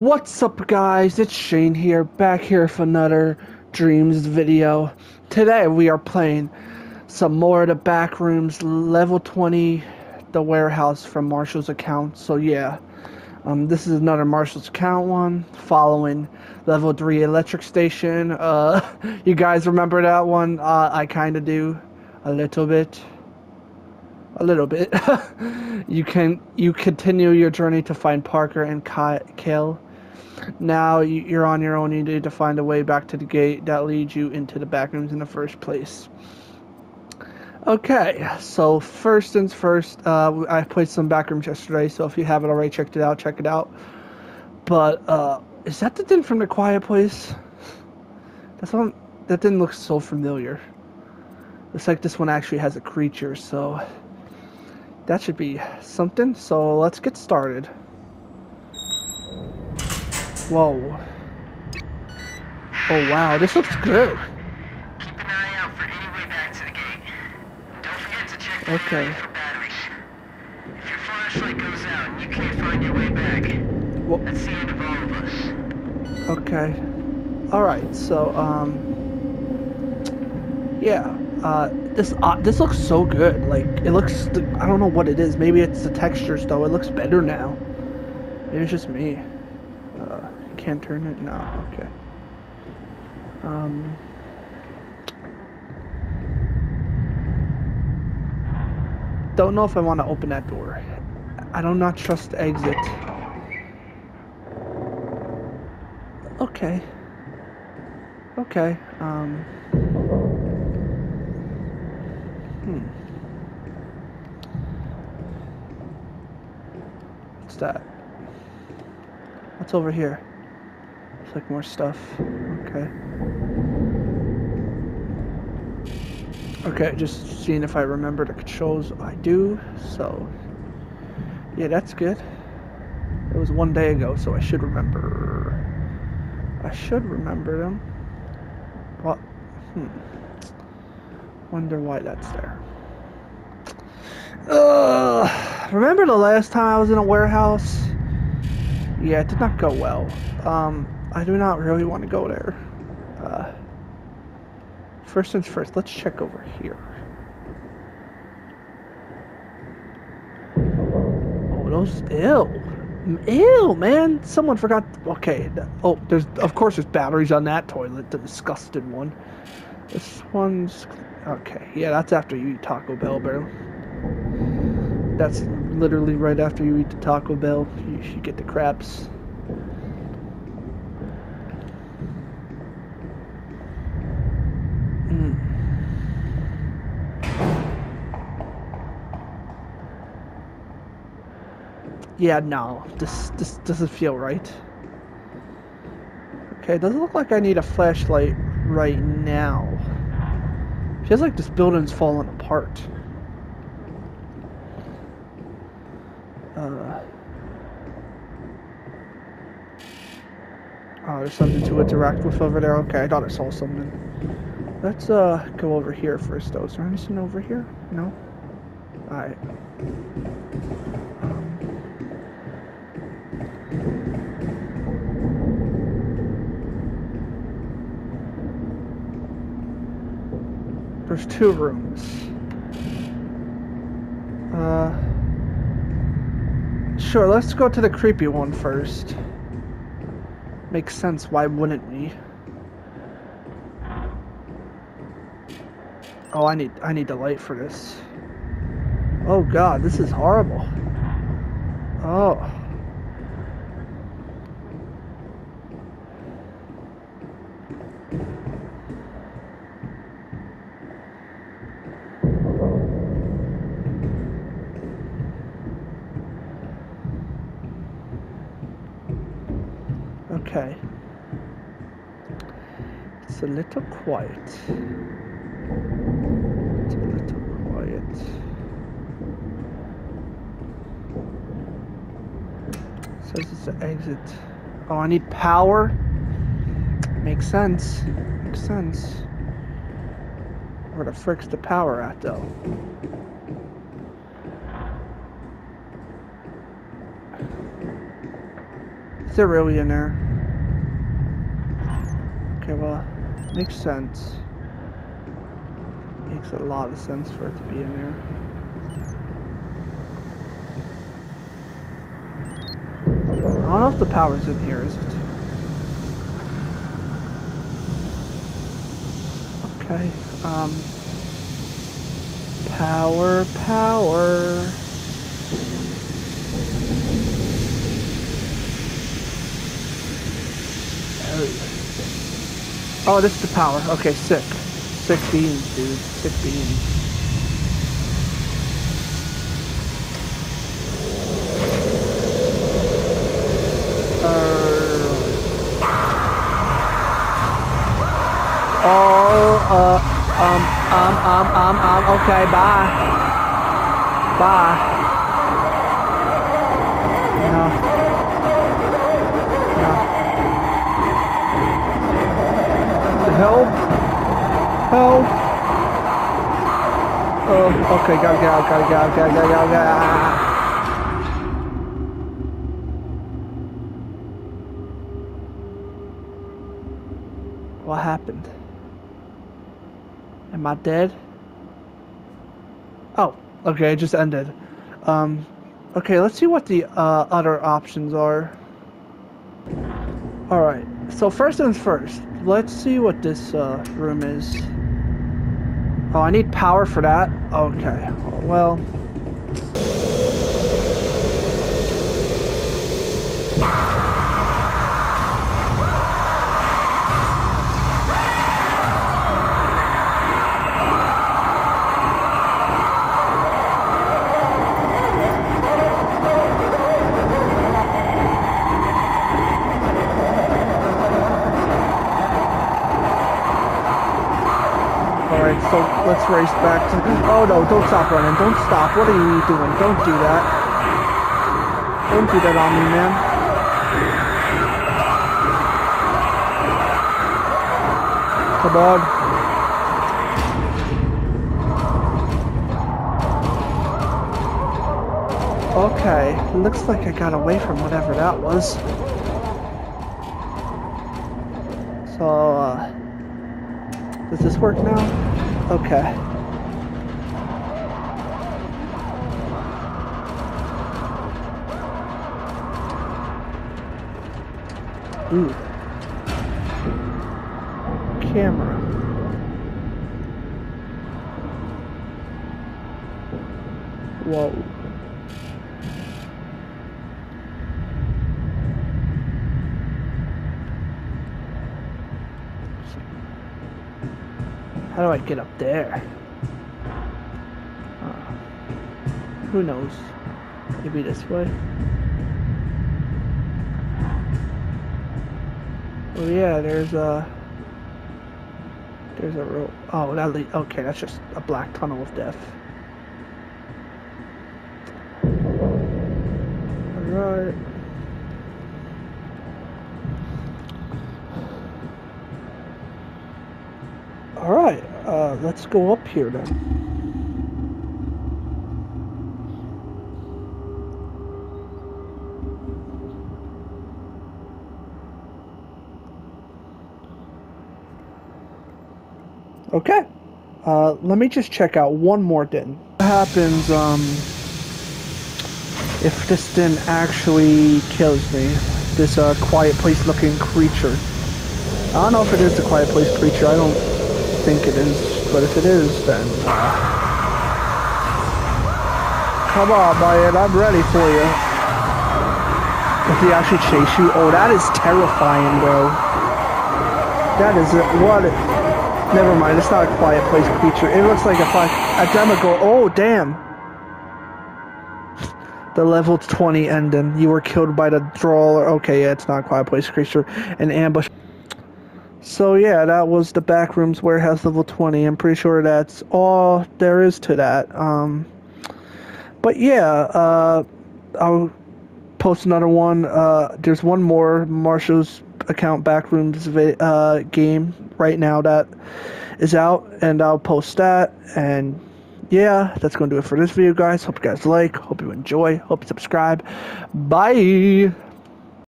What's up guys, it's Shane here, back here for another Dreams video. Today we are playing some more of the Backrooms level 20, the warehouse from Marshall's account. So yeah, um, this is another Marshall's account one, following level 3 electric station. Uh, you guys remember that one? Uh, I kinda do, a little bit a little bit. you can you continue your journey to find Parker and Kyle now you're on your own. You need to find a way back to the gate that leads you into the back rooms in the first place. Okay, so first things first, uh, I played some backrooms yesterday, so if you haven't already checked it out, check it out. But uh, is that the thing from the Quiet Place? That's one that didn't look so familiar. Looks like this one actually has a creature, so that should be something. So let's get started. Whoa. Oh wow, this looks good. Keep an eye out for any way back to the gate. Don't forget to check the Okay. for batteries. If your flashlight goes out and you can't find your way back, Well, that's the end of all of us. okay. Alright, so, um... Yeah, uh, this, uh, this looks so good. Like, it looks, I don't know what it is. Maybe it's the textures, though. It looks better now. Maybe it's just me. Can't turn it? No, okay. Um... Don't know if I want to open that door. I do not not trust exit. Okay. Okay. Um. Hmm. What's that? What's over here? It's like more stuff. Okay. Okay, just seeing if I remember the controls. I do, so. Yeah, that's good. It was one day ago, so I should remember. I should remember them. What? Hmm. Wonder why that's there. Ugh. Remember the last time I was in a warehouse? Yeah, it did not go well. Um, I do not really want to go there. Uh, first things first, let's check over here. Oh, those ew, ew, man! Someone forgot. Okay, oh, there's of course there's batteries on that toilet, the disgusted one. This one's okay. Yeah, that's after you eat Taco Bell, bro. That's literally right after you eat the Taco Bell. You should get the crabs. Yeah, no. This this doesn't feel right. Okay, it doesn't look like I need a flashlight right now. Feels like this building's falling apart. Uh, oh, there's something to interact with over there. Okay, I thought I saw something. Let's uh go over here first, though. Is there anything over here? No. All right. Um, There's two rooms. Uh, sure, let's go to the creepy one first. Makes sense, why wouldn't we? Oh, I need I need the light for this. Oh god, this is horrible. Oh. Okay. It's a little quiet. It's a little quiet. Says it's an exit. Oh, I need power? Makes sense. Makes sense. Where the frick's the power at, though? Is it really in there? Okay, well, makes sense. Makes a lot of sense for it to be in there. I don't know if the power's in here, is it? Okay, um... Power, power... this is the power. Okay, sick. Sick beans, dude. Sick beans. Uh, oh, uh, um, um, um, um, um, okay, bye. Bye. Okay, get out, gotta get out, gotta get out. What happened? Am I dead? Oh, okay, it just ended. Um, okay, let's see what the uh, other options are. Alright, so first things first, let's see what this uh, room is. Oh, I need power for that? Okay, well... back to... Oh no, don't stop running. Don't stop. What are you doing? Don't do that. Don't do that on me, man. Come on. Okay, looks like I got away from whatever that was. So, uh... Does this work now? Okay. Ooh. Camera. Whoa. How do I get up there? Uh, who knows? Maybe this way? Oh yeah, there's a... There's a rope. Oh, that okay, that's just a black tunnel of death. Alright. Alright, uh, let's go up here then. Okay. Uh, let me just check out one more din. What happens, um, if this din actually kills me? This, uh, quiet place looking creature. I don't know if it is the quiet place creature. I don't think it is, but if it is, then uh, come on, man, I'm ready for you. If he actually chase you, oh, that is terrifying, bro. That is. What? Never mind. It's not a quiet place creature. It looks like a a Demogorgon. Oh, damn. The level 20 ending. You were killed by the brawler. Okay, yeah, it's not a quiet place creature. An ambush. So yeah, that was the Backrooms Warehouse level 20. I'm pretty sure that's all there is to that. Um, but yeah, uh, I'll post another one. Uh, there's one more Marshall's account Backrooms uh, game right now that is out, and I'll post that. And yeah, that's going to do it for this video, guys. Hope you guys like. Hope you enjoy. Hope you subscribe. Bye.